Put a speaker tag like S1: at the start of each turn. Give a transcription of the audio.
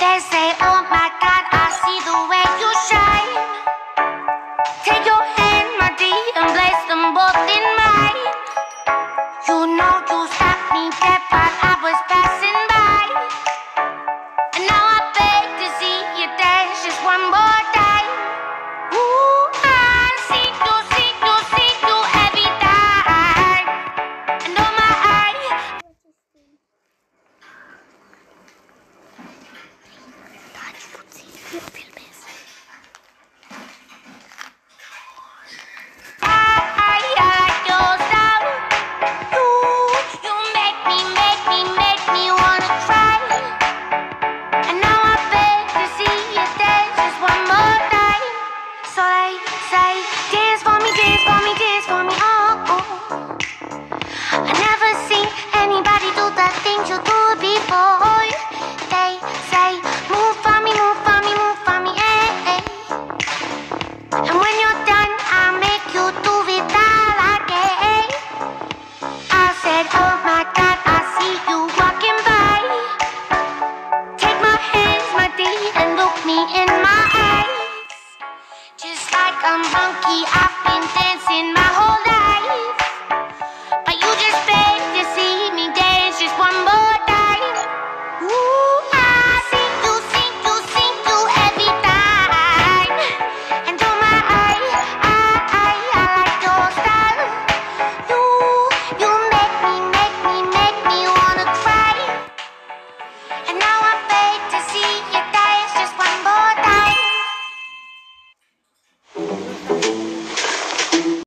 S1: They say, oh. me in my eyes. Just like a monkey, I've been dancing my whole life. But you just beg to see me dance just one more time. Ooh, I sing to, sing to, sing to every time. And oh my I, I, I like your style. You, you make me, make me, make me wanna cry. And now I'm.